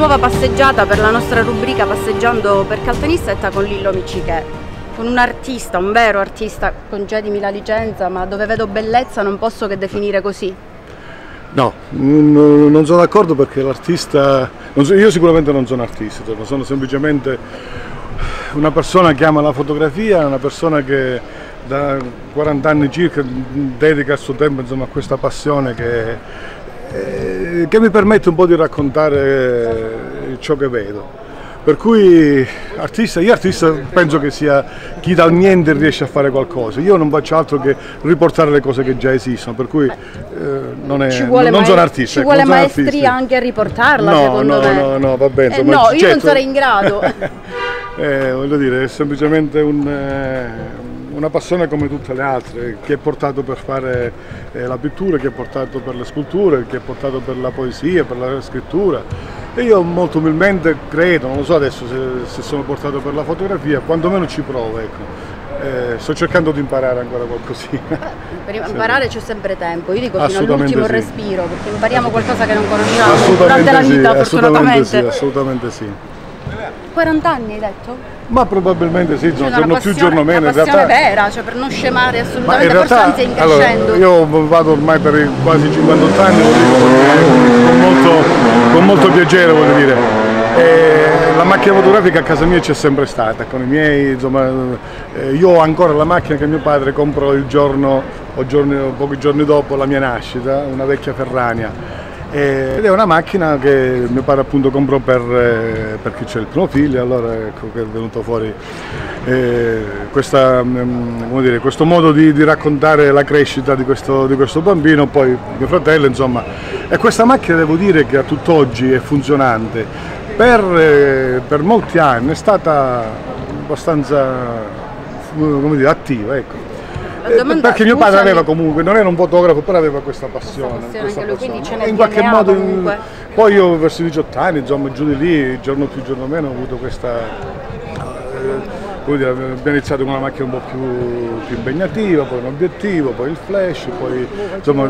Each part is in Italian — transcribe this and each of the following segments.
nuova passeggiata per la nostra rubrica Passeggiando per Caltanissetta con Lillo Miccichè, con un artista, un vero artista, concedimi la licenza, ma dove vedo bellezza non posso che definire così. No, non sono d'accordo perché l'artista, io sicuramente non sono artista, sono semplicemente una persona che ama la fotografia, una persona che da 40 anni circa dedica il suo tempo insomma, a questa passione che, eh, che mi permette un po' di raccontare ciò che vedo. Per cui artista, io artista penso che sia chi dal niente riesce a fare qualcosa, io non faccio altro che riportare le cose che già esistono, per cui eh, non, è, non sono artista. Ci ecco, vuole maestria artista. anche a riportarla no, secondo no, me? No, no, va bene. Eh, no, io certo. non sarei in grado. eh, voglio dire, è semplicemente un... Una passione come tutte le altre, che è portato per fare eh, la pittura, che è portato per le sculture, che è portato per la poesia, per la scrittura. E io molto umilmente credo, non lo so adesso se, se sono portato per la fotografia, quantomeno ci provo. Ecco. Eh, sto cercando di imparare ancora qualcosina. Per imparare c'è sempre tempo, io dico fino all'ultimo sì. respiro, perché impariamo qualcosa che non conosciamo durante la vita, sì, fortunatamente. Sì, assolutamente sì. 40 anni hai detto? Ma probabilmente sì, cioè, giorno più, giorno meno. Passione realtà... vera, cioè per non scemare assolutamente, in realtà, forse anzi in. Allora, io vado ormai per quasi 58 anni, con molto, con molto piacere, voglio dire. E la macchina fotografica a casa mia c'è sempre stata, con i miei, insomma, eh, io ho ancora la macchina che mio padre comprò il giorno o giorni, pochi giorni dopo la mia nascita, una vecchia Ferrania ed è una macchina che mio padre appunto comprò per, eh, perché c'è il primo figlio, allora ecco che è venuto fuori eh, questa, mm, dire, questo modo di, di, raccontare la crescita di questo, di questo, bambino, poi mio fratello insomma. E questa macchina devo dire che a tutt'oggi è funzionante, per, eh, per molti anni è stata abbastanza dire, attiva. Ecco. Eh, perché mio padre aveva comunque, non era un fotografo, però aveva questa passione. Questa passione, questa passione. in qualche modo, in, poi io verso i 18 anni, insomma, giù di lì, giorno più giorno meno, ho avuto questa. Eh, dire, abbiamo iniziato con una macchina un po' più, più impegnativa, poi un obiettivo, poi il flash, poi insomma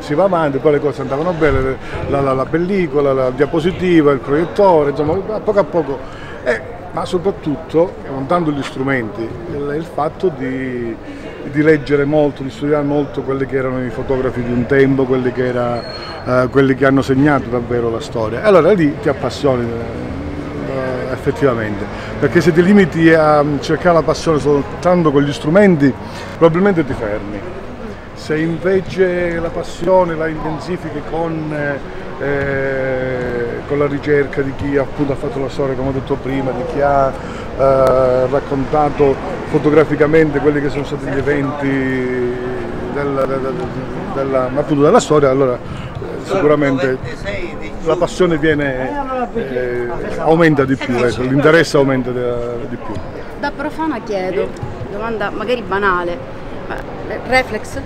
si va avanti, poi le cose andavano bene, la, la, la pellicola, la diapositiva, il proiettore, insomma, a poco a poco. Eh, ma soprattutto, montando gli strumenti, il, il fatto di, di, leggere molto, di studiare molto quelli che erano i fotografi di un tempo, quelli che, era, uh, quelli che hanno segnato davvero la storia. Allora lì ti appassioni uh, effettivamente, perché se ti limiti a cercare la passione soltanto con gli strumenti, probabilmente ti fermi. Se invece la passione la intensifichi con... Eh, con la ricerca di chi appunto ha fatto la storia, come ho detto prima, di chi ha eh, raccontato fotograficamente quelli che sono stati gli eventi della, della, della, appunto della storia, allora eh, sicuramente la passione viene, eh, aumenta di più, ecco, l'interesse aumenta di più. Da profana chiedo, domanda magari banale, reflex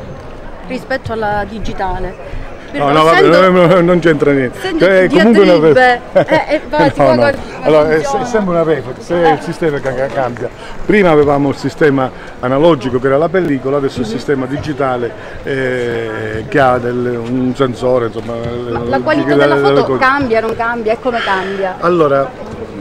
rispetto alla digitale No, no, vabbè, no, non c'entra niente. Cioè, comunque una... eh, eh, vai, no, no. Allora, è, è, sempre una reflex, è il sistema che cambia. Prima avevamo il sistema analogico che era la pellicola, adesso il sistema digitale eh, che ha del, un sensore. Insomma, Ma la qualità della foto cambia, non cambia? E come cambia? Allora,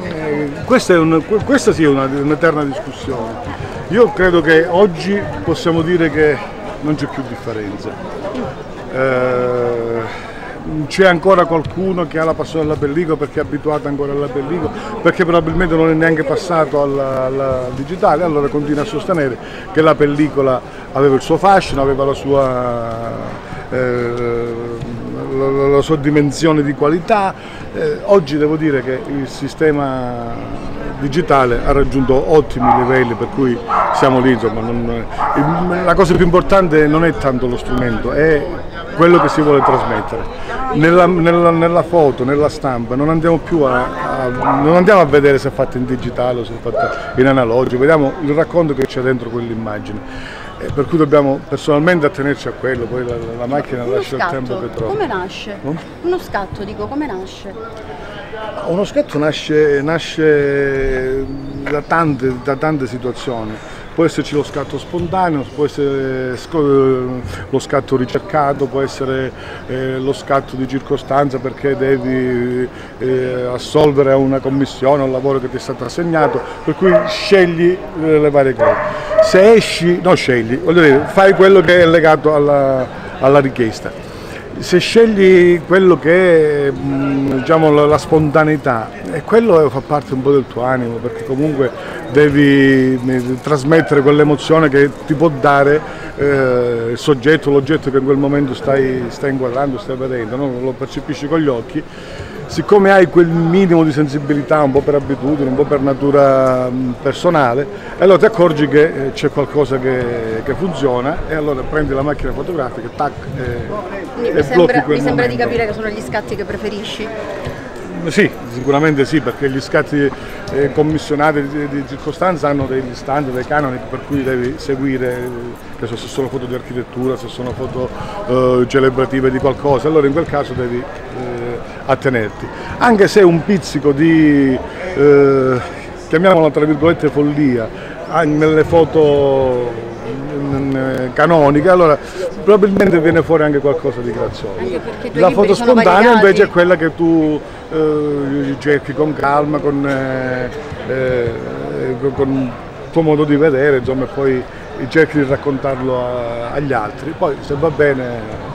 eh, questa, è un, questa sì è un'eterna discussione. Io credo che oggi possiamo dire che non c'è più differenza eh, c'è ancora qualcuno che ha la passione alla pellicola perché è abituato ancora alla pellicola, perché probabilmente non è neanche passato al digitale, allora continua a sostenere che la pellicola aveva il suo fascino, aveva la sua, eh, la, la sua dimensione di qualità. Eh, oggi devo dire che il sistema digitale ha raggiunto ottimi livelli per cui siamo lì, insomma, non, la cosa più importante non è tanto lo strumento, è quello che si vuole trasmettere. Nella, nella, nella foto, nella stampa, non andiamo più a, a, non andiamo a vedere se è fatta in digitale o se è fatta in analogico, vediamo il racconto che c'è dentro quell'immagine. Eh, per cui dobbiamo personalmente attenerci a quello, poi la, la macchina Uno lascia scatto, il tempo che trova. Come nasce? No? Uno scatto, dico, come nasce? Uno scatto nasce, nasce da, tante, da, tante, situazioni. Può esserci lo scatto spontaneo, può essere lo scatto ricercato, può essere eh, lo scatto di circostanza perché devi eh, assolvere a una commissione, a un lavoro che ti è stato assegnato, per cui scegli eh, le varie cose. Se esci, non scegli, voglio dire, fai quello che è legato alla, alla richiesta se scegli quello che è diciamo, la spontaneità, e quello fa parte un po' del tuo animo, perché comunque devi trasmettere quell'emozione che ti può dare eh, il soggetto, l'oggetto che in quel momento stai, stai inquadrando, stai vedendo, no? lo percepisci con gli occhi siccome hai quel minimo di sensibilità un po' per abitudine, un po' per natura personale, allora ti accorgi che eh, c'è qualcosa che, che, funziona e allora prendi la macchina fotografica, tac, e, e mi sembra, mi sembra di capire che sono gli scatti che preferisci. Sì, sicuramente sì, perché gli scatti eh, commissionati di, di, circostanza hanno degli standard, dei canoni per cui devi seguire, eh, se sono foto di architettura, se sono foto eh, celebrative di qualcosa, allora in quel caso devi eh, attenerti. Anche se un pizzico di, eh, chiamiamola tra virgolette, follia, nelle foto canoniche, allora probabilmente viene fuori anche qualcosa di grazioso. La foto spontanea invece è quella che tu eh, cerchi con calma, con, eh, eh, con, il tuo modo di vedere, insomma, e poi cerchi di raccontarlo a, agli altri. Poi se va bene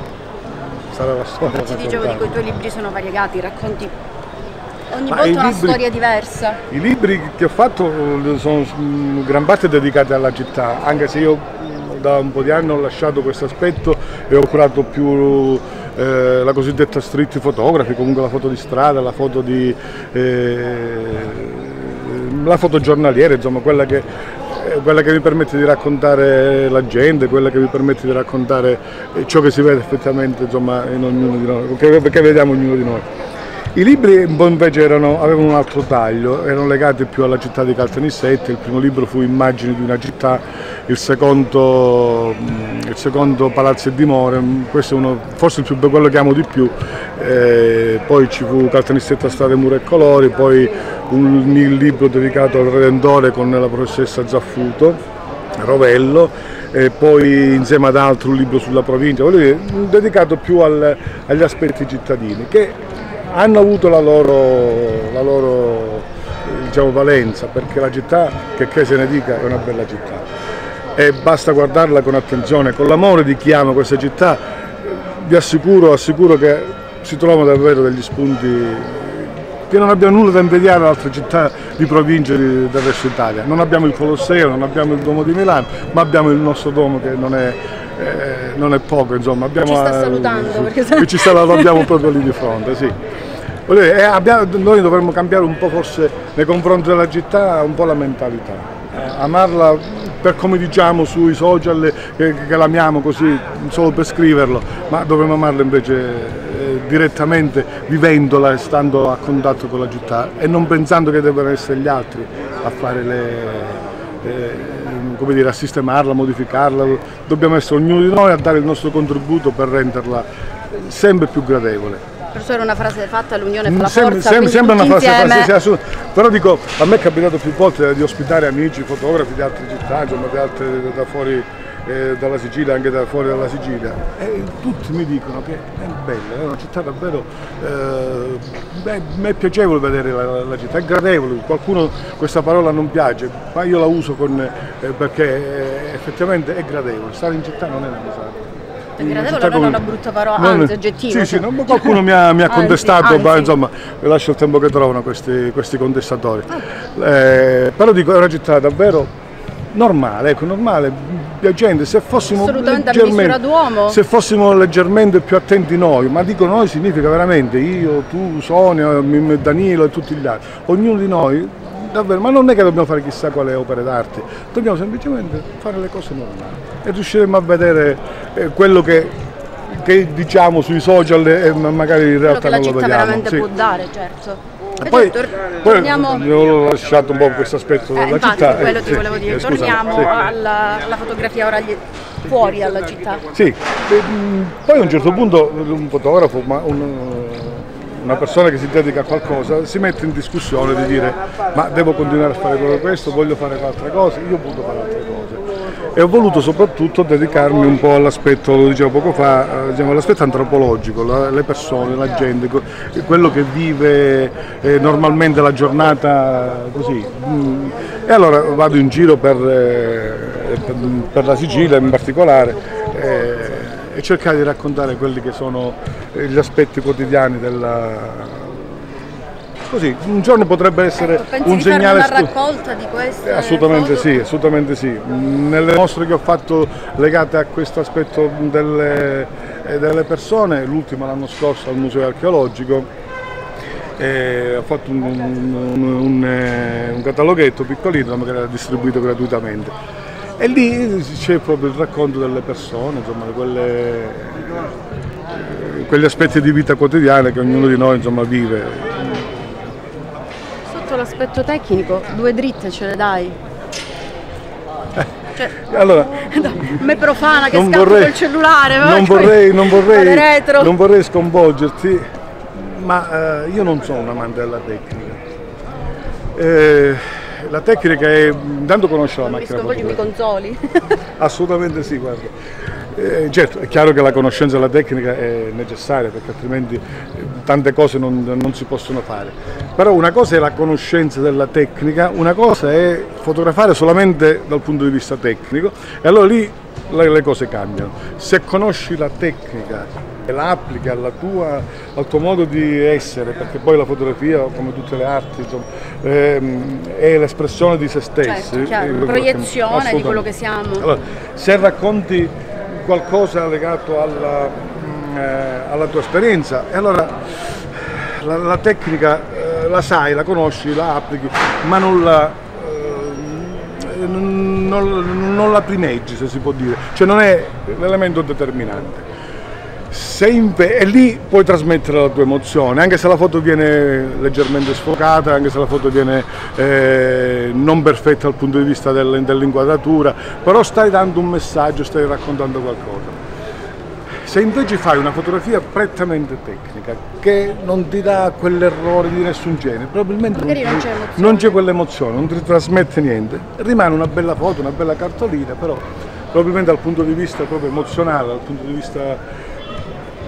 sarà la storia. Ti dicevo che i tuoi libri sono variegati, racconti Ogni Ma volta una libri, storia diversa. I libri che ho fatto sono gran parte dedicati alla città, anche se io da un po' di anni ho lasciato questo aspetto e ho curato più eh, la cosiddetta street photography, comunque la foto di strada, la foto, di, eh, la foto giornaliera, insomma quella che, eh, quella che mi permette di raccontare la gente, quella che mi permette di raccontare ciò che si vede effettivamente insomma, in ognuno di noi, perché vediamo ognuno di noi. I libri invece erano, avevano un altro taglio, erano legati più alla città di Caltanissette, il primo libro fu Immagini di una città, il secondo, il secondo Palazzo e Dimore, questo è uno, forse più quello che amo di più, eh, poi ci fu Caltanissette a Strade, Mura e Colori, poi un, un libro dedicato al Redentore con la professoressa Zaffuto, Rovello, e poi insieme ad altri un libro sulla provincia, dire, dedicato più al, agli aspetti cittadini, che hanno avuto la loro, la loro diciamo, valenza perché la città, che che se ne dica, è una bella città. E basta guardarla con attenzione, con l'amore di chi ama questa città, vi assicuro, assicuro che si trovano davvero degli spunti che non abbiamo nulla da invidiare ad altre città di provincia del resto d'Italia. Non abbiamo il Colosseo, non abbiamo il Duomo di Milano, ma abbiamo il nostro Duomo che non è, eh, non è poco, insomma. Abbiamo, ci sta salutando, perché se... ci sta, abbiamo proprio lì di fronte, sì. Eh, abbiamo, noi dovremmo cambiare un po' forse nei confronti della città un po' la mentalità, eh, amarla per come diciamo sui social che, che l'amiamo così solo per scriverlo, ma dovremmo amarla invece eh, direttamente vivendola e stando a contatto con la città e non pensando che debbano essere gli altri a fare le, eh, come dire, a sistemarla, a modificarla, dobbiamo essere ognuno di noi a dare il nostro contributo per renderla sempre più gradevole. Professore, una frase fatta, l'unione fa la forza, sem, sem, Sembra una frase fatta, sì, però dico, a me è capitato più volte di ospitare amici, fotografi di altre città, insomma, di altre, da fuori eh, dalla Sicilia, anche da fuori dalla Sicilia, e tutti mi dicono che è bella, è una città davvero, eh, beh, è piacevole vedere la, la, città, è gradevole, qualcuno questa parola non piace, ma io la uso con, eh, perché effettivamente è gradevole, stare in città non è una cosa Gradevole non è una brutta parola, non, anzi oggettiva. Sì, sì, non, qualcuno mi ha, mi ha contestato, anzi, ma insomma lascio il tempo che trovano questi, questi contestatori. Ah. Eh, però dico, è una città davvero normale, ecco, normale, piacente, se fossimo, se fossimo leggermente più attenti noi, ma dico noi significa veramente io, tu, Sonia, Danilo e tutti gli altri, ognuno di noi davvero, ma non è che dobbiamo fare chissà quale opere d'arte, dobbiamo semplicemente fare le cose normali e riusciremo a vedere eh, quello che, che, diciamo sui social e magari in realtà non lo vediamo. Quello che la città veramente sì. può dare, certo. Poi, tor- poi torniamo... ho lasciato un po' questo aspetto eh, della infatti, città. quello eh, ti volevo dire. Eh, torniamo sì. alla, alla, fotografia ora gli... fuori dalla città. Sì, e, poi a un certo punto un fotografo, ma un una persona che si dedica a qualcosa si mette in discussione di dire ma devo continuare a fare proprio questo, voglio fare altre cose, io voluto fare altre cose e ho voluto soprattutto dedicarmi un po' all'aspetto, lo dicevo poco fa, eh, diciamo, all'aspetto antropologico, la, le persone, la gente, quello che vive eh, normalmente la giornata così. Mm. E allora vado in giro per, eh, per la Sicilia in particolare eh, e cercare di raccontare quelli che sono gli aspetti quotidiani della, Così, un giorno potrebbe essere ecco, un segnale. una raccolta di queste? Assolutamente foto? sì, assolutamente sì. Nelle mostre che ho fatto legate a questo aspetto delle, eh, delle persone, l'ultima l'anno scorso al Museo Archeologico, eh, ho fatto un, un, un, eh, un, cataloghetto piccolino che era distribuito gratuitamente e lì c'è proprio il racconto delle persone, insomma, quelle, eh, quegli aspetti di vita quotidiana che ognuno di noi insomma, vive sotto l'aspetto tecnico, due dritte ce le dai? Cioè, allora, me profana che scappo vorrei, col cellulare, non vorrei, non, vorrei, non vorrei, sconvolgerti, ma eh, io non sono un amante della tecnica. Eh, la tecnica è, intanto conosce la macchina fotografica. Mi consoli. Assolutamente sì, guarda. Eh, certo, è chiaro che la conoscenza della tecnica è necessaria perché altrimenti eh, tante cose non, non, si possono fare. Però una cosa è la conoscenza della tecnica, una cosa è fotografare solamente dal punto di vista tecnico e allora lì le, cose cambiano. Se conosci la tecnica e la applichi tua, al tuo modo di essere, perché poi la fotografia, come tutte le arti, insomma, ehm, è l'espressione di se stessi. Certo, una proiezione di quello che siamo. Allora, se racconti qualcosa legato alla, eh, alla tua esperienza e allora la, la tecnica eh, la sai, la conosci, la applichi, ma non la, non, non la primeggi se si può dire, cioè non è l'elemento determinante e lì puoi trasmettere la tua emozione, anche se la foto viene leggermente sfocata, anche se la foto viene eh, non perfetta dal punto di vista dell'inquadratura, però stai dando un messaggio, stai raccontando qualcosa. Se invece fai una fotografia prettamente tecnica, che non ti dà quell'errore di nessun genere, probabilmente non, non c'è quell'emozione, non ti trasmette niente, rimane una bella foto, una bella cartolina, però probabilmente dal punto di vista proprio emozionale, dal punto di vista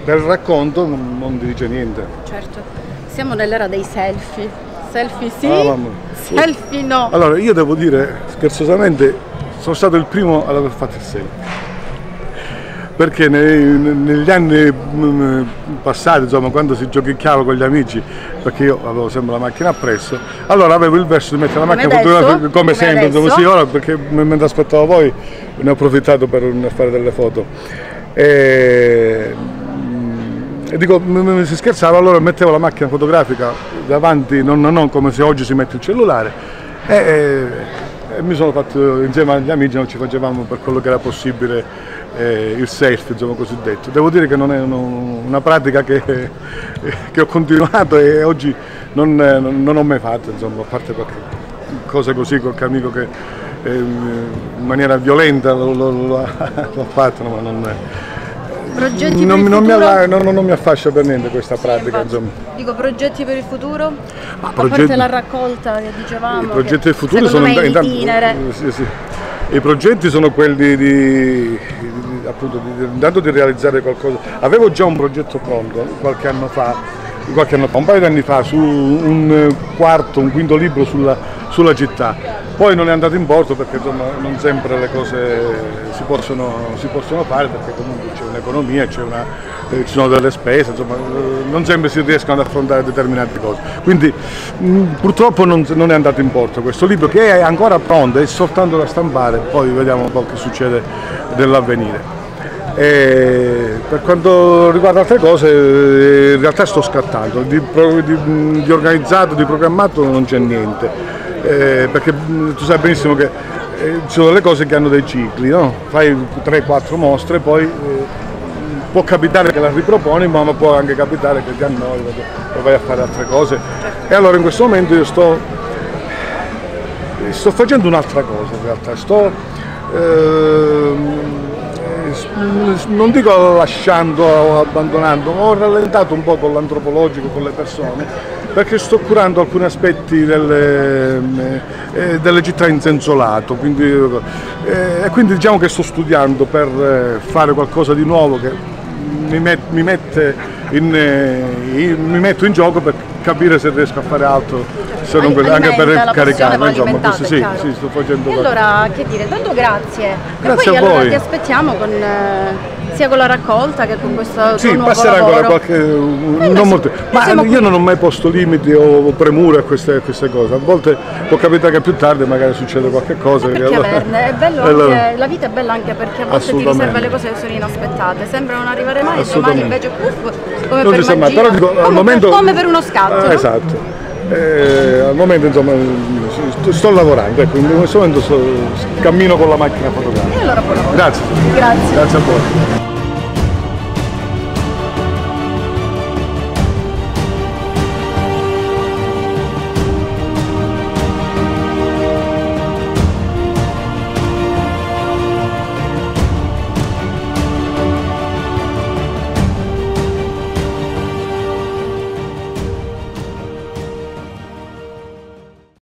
del racconto non, non dice niente. Certo, siamo nell'era dei selfie. Selfie sì, ah, selfie no. Allora io devo dire scherzosamente sono stato il primo ad aver fatto il selfie perché nei, negli anni mm, passati, insomma, quando si giochicchiava con gli amici, perché io avevo sempre la macchina appresso, allora avevo il verso di mettere la macchina fotografica come, come sempre, insomma, sì, ora perché mentre aspettavo voi ne ho approfittato per fare delle foto. E e dico, si scherzava, allora mettevo la macchina fotografica davanti, non, non come se oggi si mette il cellulare, e, e, e mi sono fatto, insieme agli amici, non ci facevamo per quello che era possibile eh, il selfie, insomma, cosiddetto. Devo dire che non è una pratica che, che, ho continuato e oggi non, non, ho mai fatto, insomma, a parte qualche cosa così, qualche amico che eh, in maniera violenta l'ho fatto, ma non... Progetti non, non, mi alla, non, non, mi affascia per niente questa pratica. Sì, dico progetti per il futuro? Ma a progetti, parte la raccolta che dicevamo. I progetti del futuro sono intanto, sì, sì. I progetti sono quelli di, appunto, di, intanto di realizzare qualcosa. Avevo già un progetto pronto qualche anno fa, qualche anno fa un paio di anni fa, su un quarto, un quinto libro sulla, sulla città poi non è andato in porto perché insomma, non sempre le cose si possono, si possono fare perché comunque c'è un'economia, una, eh, ci sono delle spese, insomma, eh, non sempre si riescono ad affrontare determinate cose. Quindi mh, mm, purtroppo non, non, è andato in porto questo libro che è ancora pronto, è soltanto da stampare, poi vediamo un po' che succede nell'avvenire. Per quanto riguarda altre cose eh, in realtà sto scattando, di, di, di organizzato, di programmato non c'è niente eh, perché mm, tu sai benissimo che eh, ci sono delle cose che hanno dei cicli, no? fai 3-4 mostre, poi eh, può capitare che la riproponi, ma può anche capitare che ti annoi e vai a fare altre cose. E allora in questo momento io sto, sto facendo un'altra cosa in realtà, sto, ehm, non dico lasciando o abbandonando, ma ho rallentato un po' con l'antropologico, con le persone, perché sto curando alcuni aspetti delle, eh, delle città in senso lato, quindi, eh, e quindi diciamo che sto studiando per eh, fare qualcosa di nuovo che mi, mette in, eh, in, mi metto in gioco per capire se riesco a fare altro se non Alimenta anche per ricaricarmi insomma questo sì, sì, sto facendo e allora che dire tanto grazie, grazie e poi a voi. allora ti aspettiamo con eh, sia con la raccolta che con questo sì, nuovo passerà lavoro. ancora qualche Eh, non noi molto, ma io qui. non ho mai posto limiti o premure a queste, queste cose a volte può capitare che più tardi magari succede qualche cosa Ma perché allora-? È bello allora- anche, la vita è bella anche perché a volte ti riserva le cose che sono inaspettate, sembra non arrivare mai, domani invece puff, come non per sa mai, magia, però dico, come, al momento come per uno scatto. Ah, esatto Eh, al momento insomma sto, sto lavorando ecco, in questo momento sto- cammino con la macchina fotografica E allora buon lavoro. grazie Grazie. grazie a voi